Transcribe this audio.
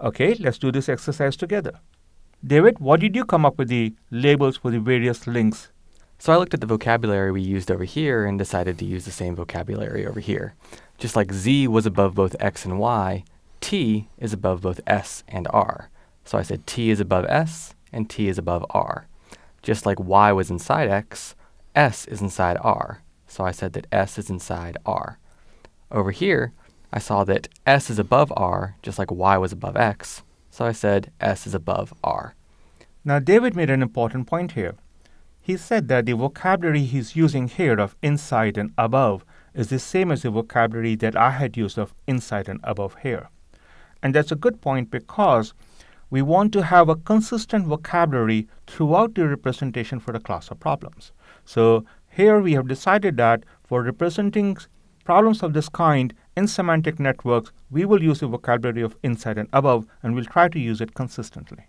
Okay, let's do this exercise together. David, what did you come up with the labels for the various links? So I looked at the vocabulary we used over here and decided to use the same vocabulary over here. Just like Z was above both X and Y, T is above both S and R. So I said T is above S and T is above R. Just like Y was inside X, S is inside R. So I said that S is inside R. Over here, I saw that S is above R, just like Y was above X. So I said S is above R. Now, David made an important point here. He said that the vocabulary he's using here of inside and above is the same as the vocabulary that I had used of inside and above here. And that's a good point because we want to have a consistent vocabulary throughout the representation for the class of problems. So here we have decided that for representing problems of this kind in semantic networks, we will use the vocabulary of inside and above, and we'll try to use it consistently.